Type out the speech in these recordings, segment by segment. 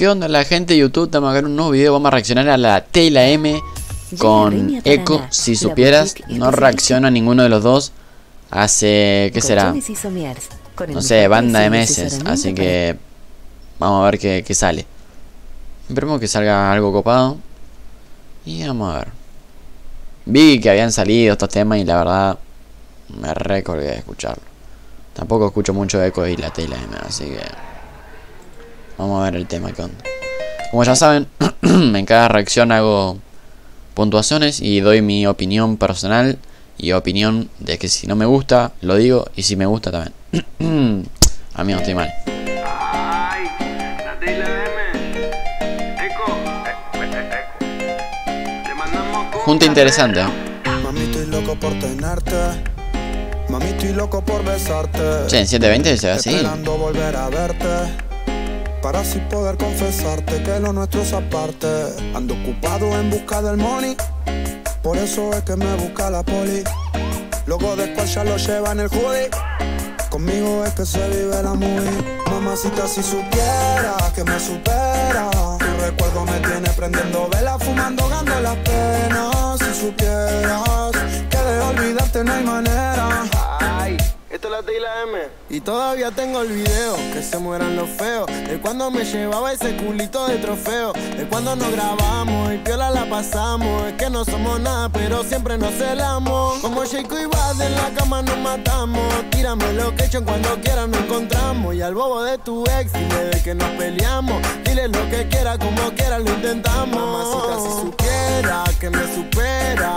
¿Qué onda la gente de YouTube? Estamos acá en un nuevo video. Vamos a reaccionar a la T y la M con Echo. Si supieras, no reacciono a ninguno de los dos. Hace, ¿qué será? No sé, banda de meses. Así que vamos a ver qué, qué sale. Esperemos que salga algo copado. Y vamos a ver. Vi que habían salido estos temas y la verdad me recordé de escucharlo. Tampoco escucho mucho Echo y la T y la M, así que vamos a ver el tema que onda. Como ya saben, en cada reacción hago puntuaciones y doy mi opinión personal y opinión de que si no me gusta, lo digo y si me gusta también. a mí no estoy mal. Junta interesante. ¿eh? Mami, estoy loco por tenerte. Mami, estoy loco por besarte. Che, en 720 se ve así. Esperando volver a verte. Para así poder confesarte que lo nuestro es aparte. Ando ocupado en busca del money. Por eso es que me busca la poli. Luego después ya lo lleva en el hoodie. Conmigo es que se vive la movie. Mamacita, si supiera que me supera. Tu recuerdo me tiene prendiendo vela, fumando, gando las penas. Si supieras Y todavía tengo el video, que se mueran los feos. De cuando me llevaba ese culito de trofeo. De cuando nos grabamos y piola la pasamos. Es que no somos nada, pero siempre nos celamos. Como Jacob y Bad en la cama nos matamos. Tírame lo que hecho cuando quiera nos encontramos. Y al bobo de tu ex, dile de que nos peleamos. Dile lo que quiera, como quiera lo intentamos. Mamacita, si supiera que me supera.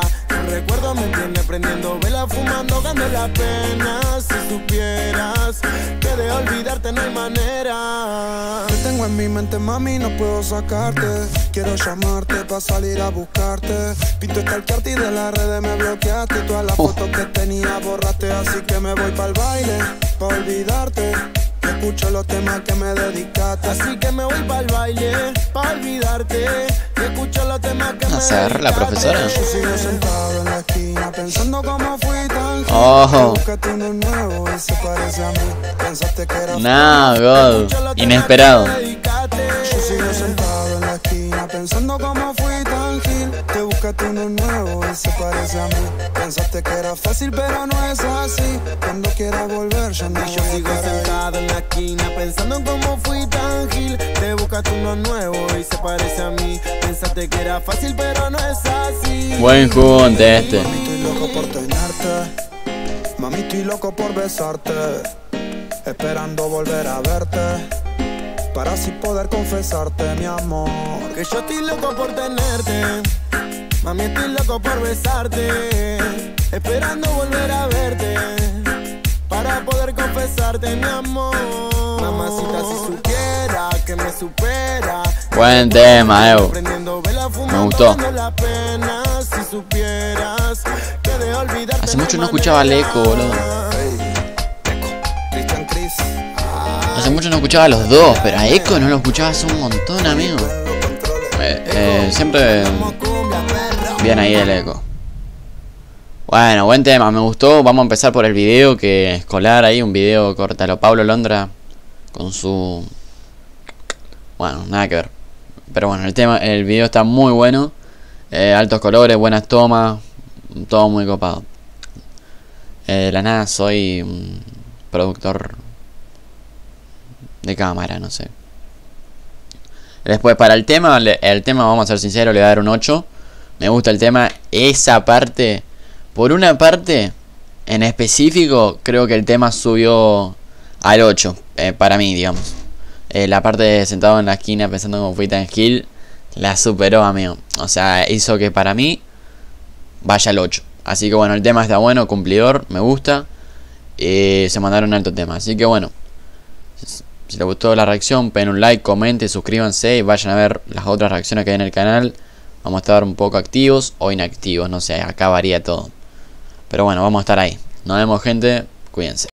Recuerdo me tiene prendiendo vela, fumando, gano la pena. Si supieras que de olvidarte no hay manera. Te tengo en mi mente, mami, no puedo sacarte. Quiero llamarte para salir a buscarte. Pinto stalkearte y de las redes me bloqueaste. Todas las fotos que tenía borraste, así que me voy para el baile, para olvidarte. Escucho los temas que me dedicaste. Así que me voy para el baile, para olvidarte. Escucho los temas que me Hacer la dedicaste. profesora. Yo sigo sentado en la esquina pensando cómo fui tan Ojo. Y No, God. Inesperado. dedicaste. Yo sigo sentado en la esquina pensando cómo fui tan. Te buscaste uno nuevo y se parece a mí. Pensaste que era fácil, pero no es así. Cuando quieras volver, ya no Y yo sigo sentado en la esquina pensando en cómo fui tan gil. Te buscaste uno nuevo y se parece a mí. Pensaste que era fácil, pero no es así. Buen junte este. Mami, estoy loco por tenerte. Mami, estoy loco por besarte. Esperando volver a verte. Para así poder confesarte, mi amor. Que yo estoy loco por tenerte. Mami, estoy loco por besarte. Esperando volver a verte. Para poder confesarte, mi amor. Mamacita, si supiera que me supera. Buen tema, Evo. Fumando, gustó. Hace mucho no escuchaba al. Eco, boludo. Hace mucho no escuchaba a los dos, pero a Echo no lo escuchaba hace un montón, amigo. Eh, eh, siempre. Bien ahí el Echo. Bueno, buen tema, me gustó. Vamos a empezar por el video que escolar ahí, un video cortalo Pablo Londra con su bueno, nada que ver. Pero bueno, el tema, el video está muy bueno. Eh, altos colores, buenas tomas, todo muy copado. Eh, la nada soy un productor de cámara, no sé. Después para el tema, el tema vamos a ser sinceros, le voy a dar un 8. Me gusta el tema, esa parte, por una parte en específico, creo que el tema subió al 8, eh, para mí, digamos. Eh, la parte de sentado en la esquina pensando como fui tan Hill, la superó, amigo. O sea, hizo que para mí vaya al 8. Así que bueno, el tema está bueno, cumplidor, me gusta. Eh, se mandaron alto tema. Así que bueno, si les gustó la reacción, peguen un like, comenten, suscríbanse y vayan a ver las otras reacciones que hay en el canal. Vamos a estar un poco activos o inactivos, no sé, acá varía todo. Pero bueno, vamos a estar ahí. Nos vemos gente, cuídense.